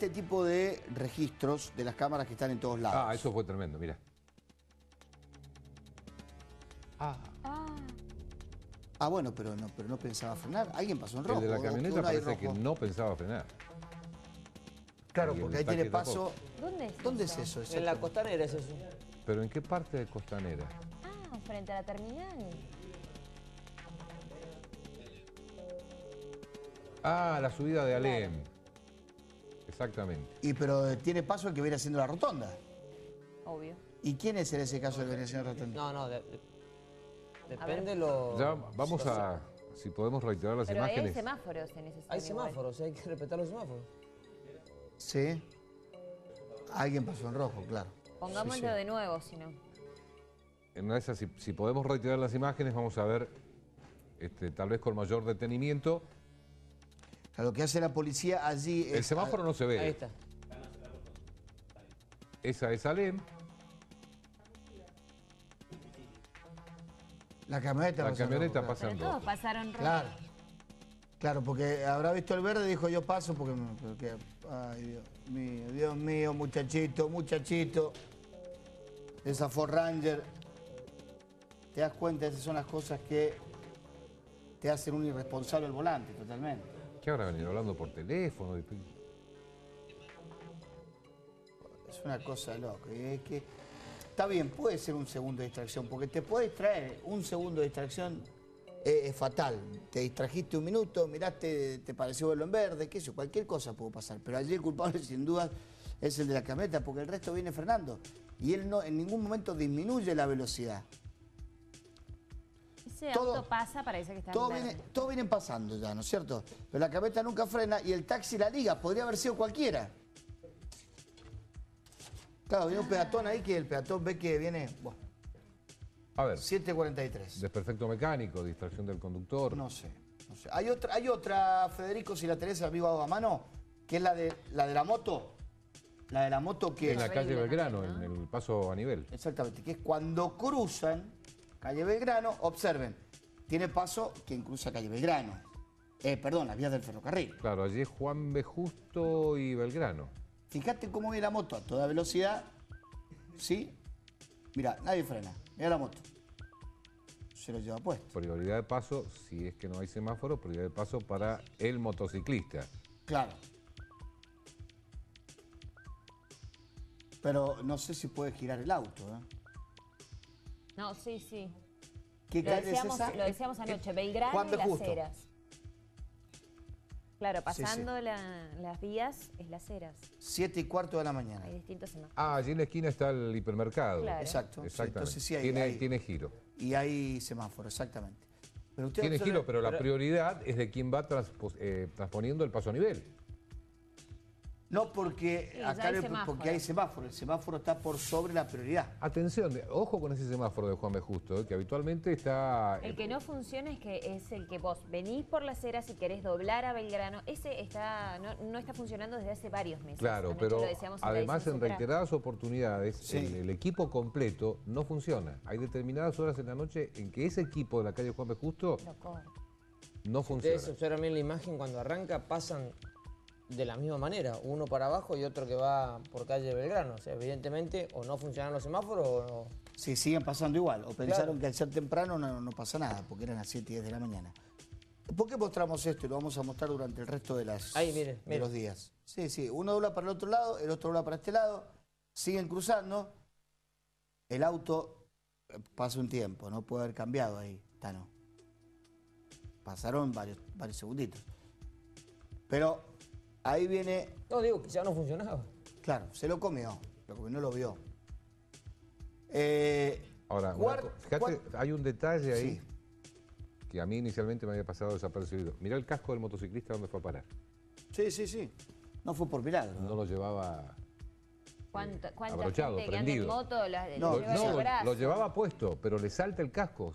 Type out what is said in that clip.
este tipo de registros de las cámaras que están en todos lados. Ah, eso fue tremendo, mira. Ah, Ah, bueno, pero no, pero no pensaba frenar. Alguien pasó en rojo. el de la ¿o camioneta parece que rojo? no pensaba frenar. Claro, porque ahí tiene paso. ¿Dónde es ¿Dónde es eso? eso? En la costanera es eso. ¿Pero en qué parte de Costanera? Ah, frente a la terminal. Ah, la subida de Alem. Exactamente. Y pero tiene paso el que viene haciendo la rotonda. Obvio. ¿Y quién es en ese caso el que viene haciendo la rotonda? No, no, de- de- depende lo... Ya vamos a, si podemos reiterar las Pero hay imágenes. semáforos en ese. Hay semáforos, hay que respetar los semáforos. Sí. Alguien pasó en rojo, claro. Pongámoslo Sí, sí. de nuevo, si no. En una de esas, si, si podemos reiterar las imágenes, vamos a ver, este, tal vez con mayor detenimiento. Lo que hace la policía allí es... El semáforo no se ve. Ahí está. Esa es Alem. La camioneta La camioneta rojo, pasa Pero en todos pasaron rojo. Claro. Claro, porque habrá visto el verde y dijo yo paso porque... me- porque ay, Dios mío, Dios mío, muchachito, muchachito. Esa Ford Ranger. Te das cuenta, esas son las cosas que te hacen un irresponsable al volante, totalmente. ¿Qué habrá venido hablando por teléfono? Es una cosa loca. es que está bien, puede ser un segundo de distracción, porque te puede distraer. Un segundo de distracción eh, es fatal. Te distrajiste un minuto, miraste, te pareció verlo en verde, qué sé cualquier cosa puede pasar. Pero allí el culpable, sin duda, es el de la camioneta, porque el resto viene frenando. Y él no en ningún momento disminuye la velocidad. Ese Todo- auto pasa, parece que está Todo viene, todo viene pasando ya, ¿no es cierto? Pero la camioneta nunca frena y el taxi la liga. Podría haber sido cualquiera. Claro, viene un peatón ahí que el peatón ve que viene... Bueno, A ver, 7.43. desperfecto mecánico, distracción del conductor. No sé, no sé. Hay otra, hay otra, Federico, si la tenés amigo a mano, que es la de la, de la moto. La de la moto que en la calle Belgrano, en el paso a nivel. Exactamente, que es cuando cruzan calle Belgrano, observen, tiene paso quien cruza calle Belgrano. Eh, perdón, las vías del ferrocarril. Claro, allí es Juan B. Justo y Belgrano. Fíjate cómo viene la moto a toda velocidad. ¿Sí? Mira, nadie frena. Mira la moto. Se lo lleva puesto. Prioridad de paso, si es que no hay semáforo, prioridad de paso para el motociclista. Claro. Pero no sé si puede girar el auto. ¿eh? No, sí, sí. ¿Qué Lo calle es decíamos, esa? lo decíamos Eh, anoche, Belgrano Juan y. Las Justo. Heras. Claro, Sí, sí. pasando la- las vías es Las Heras. Siete y cuarto de la mañana. Hay distintos semáforos. Ah, allí en la esquina está el hipermercado. Claro. Exacto. sí, Exactamente. entonces sí hay, tiene, hay- tiene giro. Y hay semáforo, exactamente. Pero usted Tiene giro, pero la prioridad es de quien va eh, transponiendo el paso a nivel. No, porque Sí, acá hay porque hay semáforo. El semáforo está por sobre la prioridad. Atención, ojo con ese semáforo de Juan B. Justo, eh, que habitualmente está... El que no funciona es que es el que vos venís por las Heras y querés doblar a Belgrano. Ese está no, no está funcionando desde hace varios meses. Claro, pero lo decíamos la además en reiteradas oportunidades Sí. el, el equipo completo no funciona. Hay determinadas horas en la noche en que ese equipo de la calle Juan B. Justo Lo corta. no funciona. Ustedes observan bien la imagen cuando arranca, pasan de la misma manera, uno para abajo y otro que va por calle Belgrano. O sea, evidentemente o no funcionan los semáforos o no. Sí, siguen pasando igual. O pensaron Claro. que al ser temprano no, no pasa nada, porque eran las 7 y 10 de la mañana. ¿Por qué mostramos esto y lo vamos a mostrar durante el resto de, las, Ahí, mire, de los días? Sí, sí. Uno dobla para el otro lado, el otro dobla para este lado, siguen cruzando. El auto eh, pasa un tiempo, no puede haber cambiado ahí, Tano. Pasaron varios, varios segunditos. Pero ahí viene No, digo que ya no funcionaba. Claro, se lo comió, lo comió, no lo vio. Eh, Ahora, fíjate, hay un detalle ahí Sí. que a mí inicialmente me había pasado desapercibido. Mirá el casco del motociclista dónde fue a parar. Sí, sí, sí. No fue por milagro. No lo llevaba... ¿Cuánta, cuánta Abrochado, gente que anda en moto la, No, lo lleva en el No, lo llevaba puesto, pero le salta el casco.